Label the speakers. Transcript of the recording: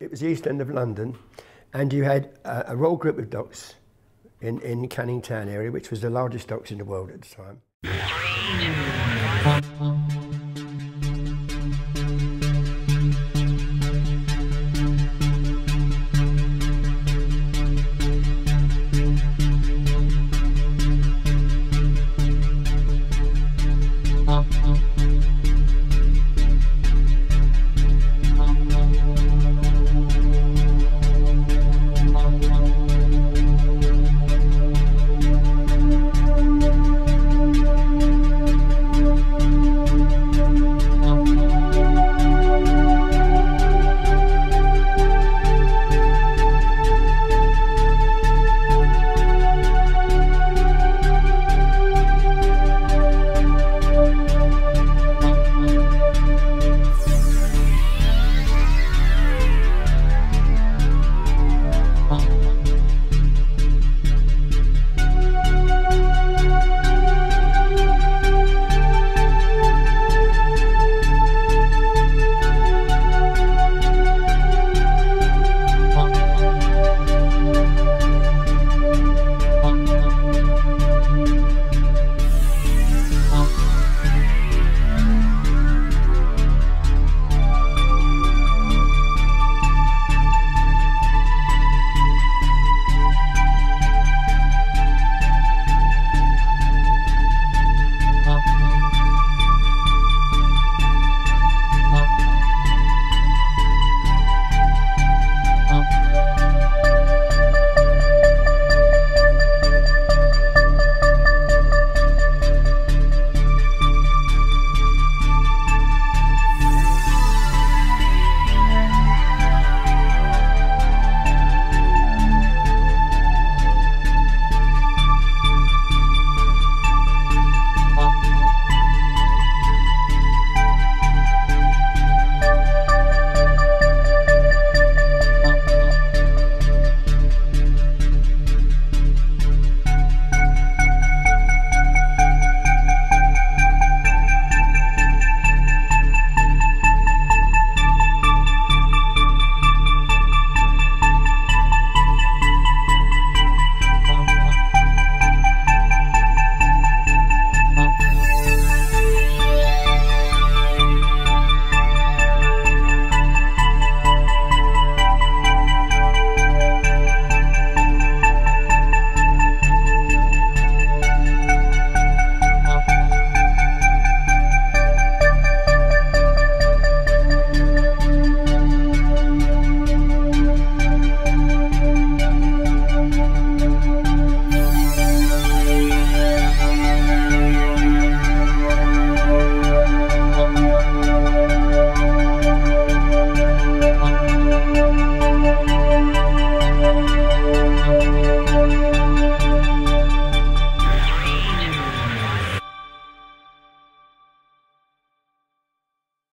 Speaker 1: it was the east end of London, and you had a, a group of docks in, in Canning Town area, which was the largest docks in the world at the time.